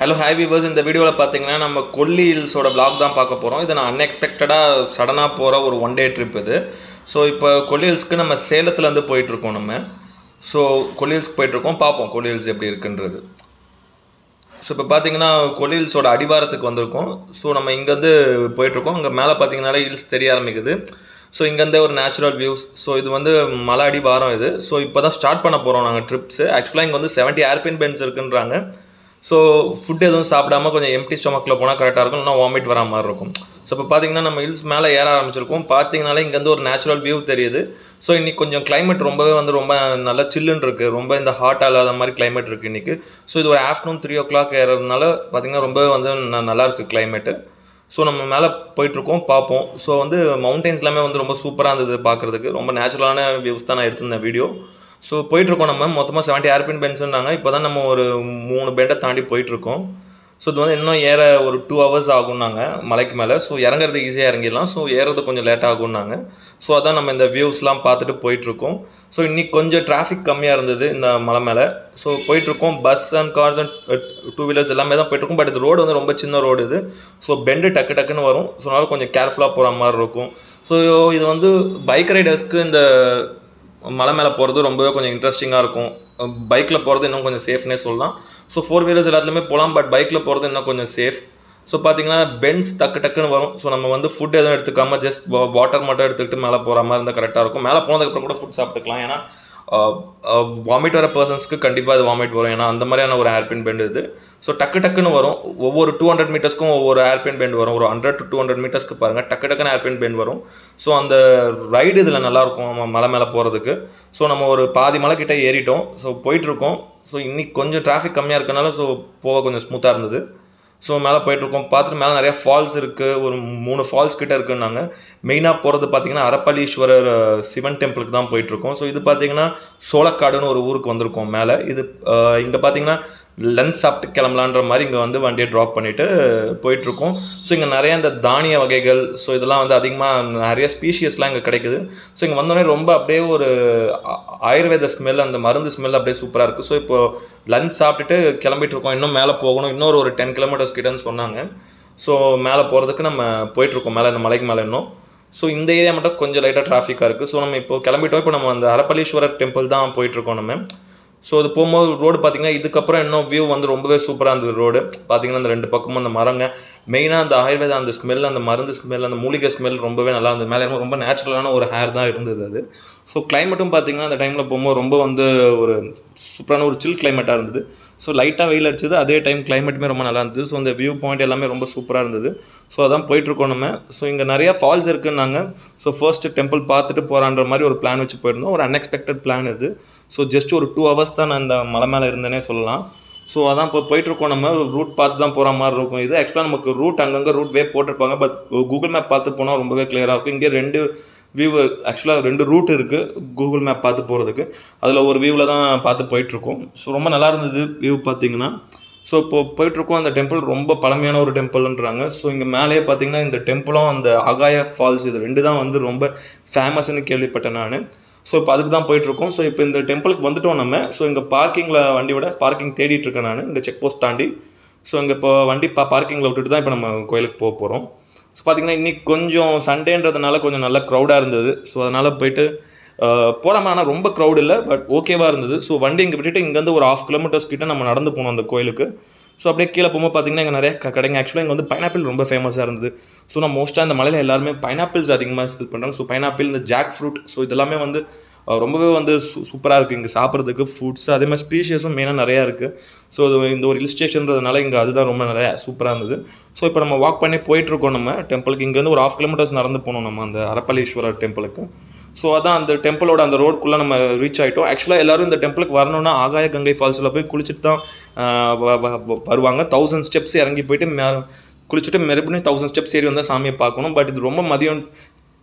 Hello hi viewers இந்த வீடியோவில் பார்த்தீங்கன்னா நம்ம கொல்லி ஹில்ஸோட பிளாக் தான் பார்க்க போகிறோம் இது நான் அன்எக்ஸ்பெக்டடாக சடனாக போகிற ஒரு ஒன் டே ட்ரிப் இது. ஸோ இப்போ கொல்லி ஹில்ஸ்க்கு நம்ம சேலத்துலேருந்து போயிட்டுருக்கோம் நம்ம. ஸோ கொல்லி ஹில்ஸ்க்கு போயிட்டுருக்கோம் பார்ப்போம் கொல்லி ஹில்ஸ் எப்படி இருக்குன்றது. ஸோ இப்போ பார்த்தீங்கன்னா கொல்லி ஹில்ஸோட அடிவாரத்துக்கு வந்திருக்கோம். ஸோ நம்ம இங்கேருந்து போயிட்டுருக்கோம் அங்கே மேலே பார்த்தீங்கன்னாலே ஹில்ஸ் தெரிய ஆரம்பிக்குது. ஸோ இங்கேருந்தே ஒரு நேச்சுரல் வியூஸ் ஸோ இது வந்து மலை அடிவாரம் இது. ஸோ இப்போ தான் ஸ்டார்ட் பண்ண போகிறோம் நாங்கள் ட்ரிப்ஸு ஆக்சுவலாக இங்கே வந்து செவன்ட்டி ஏர்பின் பென்ஸ் இருக்குன்றாங்க. ஸோ ஃபுட் எதுவும் சாப்பிடாம கொஞ்சம் எம்டி ஸ்டொமக்கில் போனால் கரெக்டாக இருக்கும். இல்லைனா வாமிட் வரா மாதிரி இருக்கும். ஸோ இப்போ பார்த்தீங்கன்னா நம்ம ஹில்ஸ் மேலே ஏற ஆரம்பிச்சிருக்கோம். பார்த்தீங்கனாலே இங்கேருந்து ஒரு நேச்சுரல் வியூ தெரியுது. ஸோ இன்றைக்கி கொஞ்சம் கிளைமேட் ரொம்பவே வந்து ரொம்ப நல்லா சில்லுன்னு இருக்குது ரொம்ப இந்த ஹாட் இல்லாத மாதிரி கிளைமேட் இருக்குது இன்றைக்கி ஸோ இது ஒரு ஆஃப்டர்நூன் த்ரீ ஓ கிளாக் ஏறதுனால பார்த்திங்கன்னா ரொம்பவே வந்து ந- நல்லாயிருக்கு கிளைமேட்டு ஸோ நம்ம மேலே போயிட்டுருக்கோம். பார்ப்போம் ஸோ வந்து மவுண்டெயின்ஸ் எல்லாமே வந்து ரொம்ப சூப்பராக இருந்தது பார்க்குறதுக்கு ரொம்ப நேச்சுரலான வியூஸ் தான் நான் எடுத்திருந்தேன் வீடியோ ஸோ போயிட்டுருக்கோம் நம்ம. மொத்தமாக செவன்ட்டி ஏர்பின் சொன்னாங்க இப்போ தான் நம்ம ஒரு மூணு பெண்டை தாண்டி போயிட்டுருக்கோம். ஸோ இது வந்து இன்னும் ஏற ஒரு டூ ஹவர்ஸ் ஆகும்னாங்க மலைக்கு மேலே. ஸோ இறங்குறது ஈஸியாக இறங்கிடலாம். ஸோ ஏறது கொஞ்சம் லேட் ஆகும்னாங்க. ஸோ அதான் நம்ம இந்த வியூஸ்லாம் பார்த்துட்டு போயிட்டுருக்கோம். ஸோ இன்றைக்கி கொஞ்சம் டிராஃபிக் கம்மியாக இருந்தது இந்த மலை மேலே. ஸோ போயிட்டுருக்கோம். Bus and cars and two wheelers எல்லாமே தான் போயிட்டுருக்கோம். பட் இது ரோடு வந்து ரொம்ப சின்ன ரோடு இது. ஸோ பெண்டு டக்கு டக்குன்னு வரும். ஸோ அதனால கொஞ்சம் கேர்ஃபுல்லாக போகிற மாதிரி இருக்கும். ஸோ இது வந்து பைக் ரைடர்ஸ்க்கு இந்த மலை மேலே போகிறது ரொம்பவே கொஞ்சம் இன்ட்ரெஸ்டிங்காக இருக்கும். பைக்கில் போகிறது இன்னும் கொஞ்சம் சேஃப்னே சொல்லலாம். ஸோ ஃபோர் வீலர்ஸ் எல்லாத்துலேயுமே போகலாம் பட் பைக்கில் போகிறது இன்னும் கொஞ்சம் சேஃப் ஸோ பார்த்தீங்கன்னா பென்ஸ் டக்கு டக்குன்னு வரும். ஸோ நம்ம வந்து ஃபுட் எதுவும் எடுத்துக்காமல் ஜஸ்ட் வாட்டர் மட்டும் எடுத்துக்கிட்டு மேலே போகிற மாதிரி இருந்தால் கரெக்டாக இருக்கும். மேலே போனதுக்கப்புறம் கூட ஃபுட் சாப்பிட்டுக்கலாம். ஏன்னா வாமிட் வர பர்சன்ஸ்க்கு கண்டிப்பாக அது வாமிட் வரும். ஏன்னா அந்த மாதிரியான ஒரு ஏர்பின் பெண்ட் இது. ஸோ டக்கு டக்குன்னு வரும். ஒவ்வொரு டூ ஹண்ட்ரட் மீட்டர்ஸ்க்கும் ஒவ்வொரு ஏர்பின் பெண்ட் வரும். ஒரு ஹண்ட்ரட் டு டூ ஹண்ட்ரட் மீட்டர்ஸ்க்கு பாருங்கள் டக்கு டக்குன்னு ஏர்பின் பெண்ட் வரும். ஸோ அந்த ரைடு இதில் நல்லாயிருக்கும் நம்ம மலை மேலே போகிறதுக்கு ஸோ நம்ம ஒரு பாதி மலை கிட்டே ஏறிட்டோம். ஸோ போயிட்டுருக்கோம் ஸோ இன்றைக்கி கொஞ்சம் டிராஃபிக் கம்மியாக இருக்கனால ஸோ போக கொஞ்சம் ஸ்மூத்தாக இருந்தது. ஸோ மேலே போயிட்டுருக்கோம். பார்த்துட்டு மேலே நிறைய ஃபால்ஸ் இருக்குது ஒரு மூணு ஃபால்ஸ் கிட்டே இருக்குன்னாங்க. மெயினாக போகிறது பார்த்திங்கன்னா அரப்பளீஸ்வரர் சிவன் டெம்பிளுக்கு தான் போயிட்டுருக்கோம். ஸோ இது பார்த்திங்கன்னா சோளக்காடுன்னு ஒரு ஊருக்கு வந்திருக்கோம் மேலே. இது இங்கே பார்த்தீங்கன்னா லஞ்ச் சாப்பிட்டு கிளம்பலான்ற மாதிரி இங்கே வந்து வண்டியை ட்ராப் பண்ணிவிட்டு போயிட்டுருக்கோம். ஸோ இங்கே நிறைய இந்த தானிய வகைகள் ஸோ இதெல்லாம் வந்து அதிகமாக நிறைய ஸ்பீஷியஸ்லாம் இங்கே கிடைக்குது. ஸோ இங்கே வந்தோடனே ரொம்ப அப்படியே ஒரு ஆயுர்வேத ஸ்மெல் அந்த மருந்து ஸ்மெல் அப்படியே சூப்பராக இருக்குது ஸோ இப்போ லஞ்ச் சாப்பிட்டுட்டு கிளம்பிட்டு இருக்கோம் இன்னும் மேலே போகணும். இன்னொரு ஒரு டென் கிலோமீட்டர்ஸ் கிட்டன்னு சொன்னாங்க. ஸோ மேலே போகிறதுக்கு நம்ம போயிட்டுருக்கோம். மேலே இந்த மலைக்கு மேலே இன்னும். ஸோ இந்த ஏரியா மட்டும் கொஞ்சம் லைட்டாக டிராஃபிக்காக இருக்குது ஸோ நம்ம இப்போ கிளம்பிட்டோம். இப்போ நம்ம அந்த அரப்பளீஸ்வரர் டெம்பிள் தான் போயிட்டுருக்கோம் நம்ம. ஸோ அது போகும்போது ரோடு பார்த்தீங்கன்னா இதுக்கப்புறம் இன்னும் வியூ வந்து ரொம்பவே சூப்பராக இருந்தது ரோடு பார்த்தீங்கன்னா அந்த ரெண்டு பக்கமும் அந்த மரங்க மெயினாக அந்த ஆயுர்வேத அந்த ஸ்மெல் அந்த மருந்து ஸ்மெல் அந்த மூலிகை ஸ்மெல் ரொம்பவே நல்லா இருந்தது. மேலே ரொம்ப நேச்சுரலான ஒரு ஹேர் தான் இருந்தது அது. ஸோ கிளைமேட்டும் பார்த்தீங்கன்னா அந்த டைமில் போகும்போது ரொம்ப வந்து ஒரு சூப்பரான ஒரு சில் கிளைமேட்டாக இருந்தது. ஸோ லைட்டாக வெயில் அடிச்சது. அதே டைம் கிளைமேட்டுமே ரொம்ப நல்லா இருந்தது. ஸோ அந்த வியூ பாயிண்ட் எல்லாமே ரொம்ப சூப்பராக இருந்தது. ஸோ அதான் போயிட்டுருக்கோம் நம்ம. ஸோ இங்கே நிறையா ஃபால்ஸ் இருக்குன்னாங்க. ஸோ ஃபர்ஸ்ட்டு டெம்பிள் பார்த்துட்டு போகிறான்ற மாதிரி ஒரு பிளான் வச்சு போயிருந்தோம். ஒரு அன்எக்ஸ்பெக்டட் பிளான் இது. ஸோ ஜஸ்ட் ஒரு டூ ஹவர்ஸ் தான் நான் இந்த மலை மேலே இருந்தேனே சொல்லலாம். ஸோ அதான் இப்போ போயிட்டுருக்கோம் நம்ம. ரூட் பார்த்து தான் போகிற மாதிரி இருக்கும். இது ஆக்சுவலாக நமக்கு ரூட் அங்கங்கே ரூட் வே போட்டிருப்பாங்க. பட் கூகுள் மேப் பார்த்து போனால் ரொம்பவே கிளியராக இருக்கும். இங்கே ரெண்டு வியூ ஆக்சுவலாக ரெண்டு ரூட் இருக்குது கூகுள் மேப் பார்த்து போகிறதுக்கு அதில் ஒரு வியூவில் தான் பார்த்து போயிட்டுருக்கோம். ஸோ ரொம்ப நல்லா இருந்தது வியூ பார்த்தீங்கன்னா. ஸோ இப்போ போயிட்டுருக்கோம். அந்த டெம்பிள் ரொம்ப பழமையான ஒரு டெம்பிள்ன்றாங்க ஸோ இங்கே மேலேயே பார்த்தீங்கன்னா இந்த டெம்பிளும் அந்த அகாய ஃபால்ஸ் இது ரெண்டு தான் வந்து ரொம்ப ஃபேமஸ்ன்னு கேள்விப்பட்டேன் நான். ஸோ இப்போ அதுக்கு தான் போயிட்டுருக்கோம். ஸோ இப்போ இந்த டெம்பிளுக்கு வந்துட்டோம் நம்ம. ஸோ இங்கே பார்க்கிங்கில் வண்டி விட பார்க்கிங் தேடிட்டு இருக்கேன் நான். இந்த செக் போஸ்ட் தாண்டி. ஸோ இங்கே இப்போ வண்டி பா பார்க்கிங்கில் விட்டுட்டு தான் இப்போ நம்ம கோயிலுக்கு போக போகிறோம் ஸோ பார்த்தீங்கன்னா இன்றைக்கி கொஞ்சம் சண்டேன்றதுனால கொஞ்சம் நல்ல க்ரௌடாக இருந்தது. ஸோ அதனால் போயிட்டு போகிறாமல் ஆனால் ரொம்ப க்ரௌட் இல்லை பட் ஓகேவாக இருந்தது. ஸோ வண்டி இங்கே விட்டுட்டு இங்கேருந்து ஒரு ஆஃப் கிலோமீட்டர்ஸ் கிட்ட நம்ம நடந்து போனோம் அந்த கோயிலுக்கு. ஸோ அப்படியே கீழே போகும்போது பார்த்தீங்கன்னா இங்கே நிறைய கடைங்க. ஆக்சுவலாக இங்கே வந்து பைனாப்பிள் ரொம்ப ஃபேமஸாக இருந்தது. ஸோ நான் மோஸ்ட்டாக இந்த மலையில் எல்லாருமே பைனாப்பிள்ஸ் அதிகமாக செல் பண்ணுறாங்க ஸோ பைனாப்பிள் இந்த ஜாக் ஃப்ரூட் ஸோ இதெல்லாமே வந்து ரொம்பவே வந்து சூ சூப்பராக இருக்குது இங்கே சாப்பிட்றதுக்கு ஃபுட்ஸ் அதே மாதிரி ஸ்பீஷியஸும் மெயினாக நிறையா இருக்குது ஸோ இது இந்த ஒரு ஹில் ஸ்டேஷன்றதுனால இங்கே அதுதான் ரொம்ப நிறையா சூப்பராக இருந்தது. ஸோ இப்போ நம்ம வாக் பண்ணி போயிட்டுருக்கோம் நம்ம டெம்பிளுக்கு இங்கேருந்து ஒரு ஆஃப் கிலோமீட்டர்ஸ் நடந்து போனோம் நம்ம அந்த அரப்பளீஸ்வரர் டெம்பிளுக்கு ஸோ அதான் அந்த டெம்பிளோட அந்த ரோட்குள்ளே நம்ம ரீச் ஆகிட்டோம் ஆக்சுவலாக எல்லாரும் இந்த டெம்பிளுக்கு வரணும்னா ஆகாய கங்கை ஃபால்ஸில் போய் குளிச்சுட்டு தான் வருவாங்க. தௌசண்ட் ஸ்டெப்ஸ் இறங்கி போயிட்டு மே குளிச்சுட்டு மறுபடியும் தௌசண்ட் ஸ்டெப்ஸ் ஏறி வந்தால் சாமியை பார்க்கணும். பட் இது ரொம்ப மதியம்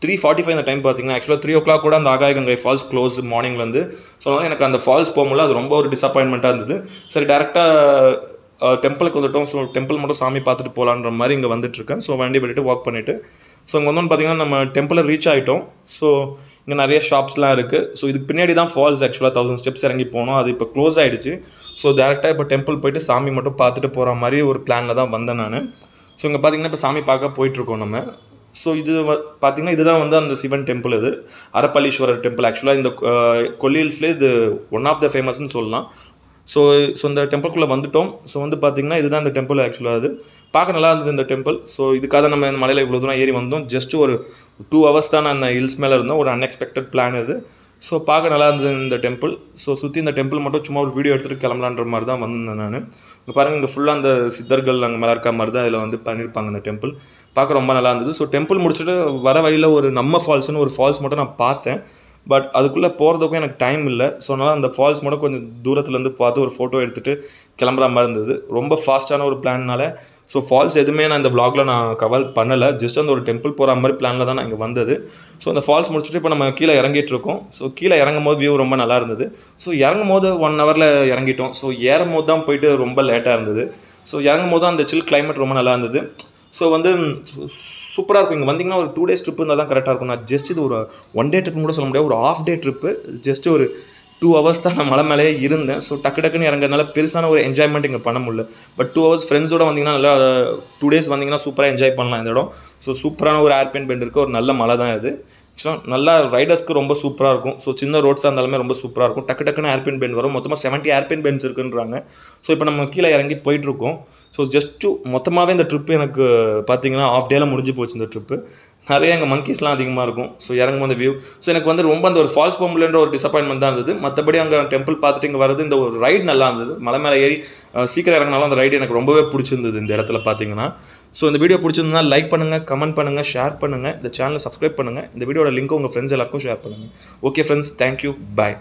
த்ரீ ஃபார்ட்டி ஃபைவ் அந்த டைம் பார்த்தீங்கன்னா ஆக்சுவலாக த்ரீ ஓ கிளாக் கூட அந்த ஆகாய கங்கை ஃபால்ஸ் க்ளோஸ் மார்னிங்லேருந்து ஸோ அதனால் எனக்கு அந்த ஃபால்ஸ் போகும்போது அது ரொம்ப ஒரு டிசப்பாயின்மெண்ட்டாக இருந்தது. சரி டேரெக்டாக டெம்பிளுக்கு வந்துட்டோம். ஸோ டெம்பிள் மட்டும் சாமி பார்த்துட்டு போகலான்ற மாதிரி இங்கே வந்துட்டுருக்கேன் ஸோ வண்டி விட்டுட்டு வாக் பண்ணிவிட்டு ஸோ இங்கே வந்து பார்த்தீங்கன்னா நம்ம டெம்பிளில் ரீச் ஆகிட்டோம் ஸோ இங்கே நிறைய ஷாப்ஸ்லாம் இருக்குது ஸோ இதுக்கு பின்னாடி தான் ஃபால்ஸ் ஆக்சுவலாக தௌசண்ட் ஸ்டெப்ஸ் இறங்கி போனோம். அது இப்போ க்ளோஸ் ஆகிடுச்சு ஸோ டேரெக்டாக இப்போ டெம்பிள் போயிட்டு சாமி மட்டும் பார்த்துட்டு போகிற மாதிரி ஒரு பிளானில் தான் வந்தேன் நான். ஸோ இங்கே பார்த்தீங்கன்னா இப்போ சாமி பார்க்க போயிட்டுருக்கோம் நம்ம. ஸோ இது பார்த்திங்கன்னா பார்த்தீங்கன்னா இதுதான் வந்து அந்த சிவன் டெம்பிள் இது. அரப்பள்ளீஸ்வரர் டெம்பிள் ஆக்சுவலாக இந்த கொல்லியல்ஸ்லேயே இது ஒன் ஆஃப் த ஃபேமஸ்னு சொல்லலாம். ஸோ ஸோ இந்த டெம்பிள்குள்ளே வந்துட்டோம். ஸோ வந்து பார்த்திங்கன்னா இதுதான் இந்த டெம்பிள் ஆக்சுவலாக அது. பார்க்க நல்லா இருந்தது இந்த டெம்பிள் ஸோ இதுக்காக நம்ம இந்த மலையில் இவ்வளோ தூரம் ஏறி வந்தோம். ஜஸ்ட் ஒரு டூ ஹவர்ஸ் தான் நான் அந்த ஹில்ஸ் மேலே இருந்தோம். ஒரு அன்எக்ஸ்பெக்டட் பிளான் இது. ஸோ பார்க்க நல்லா இருந்தது இந்த டெம்பிள் ஸோ சுற்றி இந்த டெம்பிள் மட்டும் சும்மா ஒரு வீடியோ எடுத்துகிட்டு கிளம்பலான்ற மாதிரி தான் வந்திருந்தேன் நான். இங்கே பாருங்கள் இங்கே ஃபுல்லாக அந்த சித்தர்கள் அங்கே மேலே இருக்க மாதிரி தான் இதில் வந்து பண்ணியிருப்பாங்க இந்த டெம்பிள் பார்க்க ரொம்ப நல்லா இருந்தது. ஸோ டெம்பிள் முடிச்சுட்டு வர வழியில் ஒரு நம்ம ஃபால்ஸ்னு ஒரு ஃபால்ஸ் மட்டும் நான் பார்த்தேன். பட் அதுக்குள்ளே போகிறதுக்கும் எனக்கு டைம் இல்லை. ஸோ அதனால் அந்த ஃபால்ஸ் மட்டும் கொஞ்சம் தூரத்துலேருந்து பார்த்து ஒரு ஃபோட்டோ எடுத்துகிட்டு கிளம்புற மாதிரி இருந்தது. ரொம்ப ஃபாஸ்ட்டான ஒரு பிளான்னால ஸோ ஃபால்ஸ் எதுவுமே நான் இந்த vlogல நான் கவர் பண்ணலை. ஜஸ்ட் அந்த ஒரு டெம்பிள் போகிற மாதிரி பிளானில் தான் நான் இங்கே வந்தது. ஸோ அந்த ஃபால்ஸ் முடிச்சுட்டு இப்போ நம்ம கீழே இறங்கிட்டு இருக்கோம் ஸோ கீழே இறங்கும் போது வியூ ரொம்ப நல்லா இருந்தது. ஸோ இறங்கும் போது ஒன் ஹவரில் இறங்கிட்டோம். ஸோ ஏறும் போது தான் போயிட்டு ரொம்ப லேட்டாக இருந்தது. ஸோ இறங்கும் போது அந்த சில் கிளைமேட் ரொம்ப நல்லா இருந்தது. ஸோ வந்து சூப்பராக இருக்கும். இங்கே வந்தீங்கன்னா ஒரு டூ டேஸ் ட்ரிப் இருந்தால் தான் கரெக்டாக இருக்கும். நான் ஜஸ்ட் இது ஒரு ஒன் டே ட்ரிப் கூட சொல்ல முடியாது. ஒரு ஆஃப் டே ட்ரிப்பு ஜஸ்ட் ஒரு டூ ஹவர்ஸ் தான் நான் மலை மேலேயே இருந்தேன். ஸோ டக்கு டக்குன்னு இறங்குறதுனால பெருசான ஒரு என்ஜாய்மெண்ட் இங்கே பண்ண முடியல. பட் டூ ஹவர்ஸ் ஃப்ரெண்ட்ஸோட வந்தீங்கன்னா நல்லா டூ டேஸ் வந்தீங்கன்னா சூப்பராக என்ஜாய் பண்ணலாம் இந்த இடம். ஸோ சூப்பரான ஒரு ஏர்பென் பெண்ட் இருக்குது ஒரு நல்ல மலை தான் இது. ஆக்சுவலாக நல்லா ரைடர்ஸ்க்கு ரொம்ப சூப்பராக இருக்கும். ஸோ சின்ன ரோட்ஸாக இருந்தாலுமே ரொம்ப சூப்பராக இருக்கும். டக்கு டக்குன்னு ஏர்பின் பெண்ட் வரும். மொத்தமாக செவன்ட்டி ஏர்பின் பெண்ட்ஸ் இருக்குன்றாங்க. ஸோ இப்போ நம்ம கீழே இறங்கி போயிட்டுருக்கோம். ஸோ ஜஸ்ட்டு மொத்தமாகவே இந்த ட்ரிப்பு எனக்கு பார்த்தீங்கன்னா ஆஃப் டேயில் முடிஞ்சு போச்சு இந்த ட்ரிப்பு நிறைய எங்கள் மங்கீஸ்லாம் அதிகமாக இருக்கும். ஸோ இறங்கும் அந்த வியூ ஸோ எனக்கு வந்து ரொம்ப அந்த ஒரு ஃபால்ஸ் போம்புலன்ற ஒரு டிசப்பாயின்மெண்ட் தான் இருந்தது. மற்றபடி அங்கே டெம்பிள் பார்த்துட்டு இங்கே வரது இந்த ஒரு ரைடு நல்லா இருந்தது. மலை மேலே ஏறி சீக்கிரம் இறங்கினாலும் அந்த ரைடு எனக்கு ரொம்பவே பிடிச்சிருந்தது இந்த இடத்துல பார்த்தீங்கன்னா ஸோ இந்த வீடியோ பிடிச்சிருந்தா லைக் பண்ணுங்கள் கமெண்ட் பண்ணுங்கள் ஷேர் பண்ணுங்கள் இந்த சேனலை சப்ஸ்கிரைப் பண்ணுங்கள் இந்த வீடியோட லிங்க் உங்கள் ஃப்ரெண்ட்ஸ் எல்லாருக்கும் ஷேர் பண்ணுங்கள் ஓகே ஃப்ரெண்ட்ஸ் தேங்க்யூ பாய்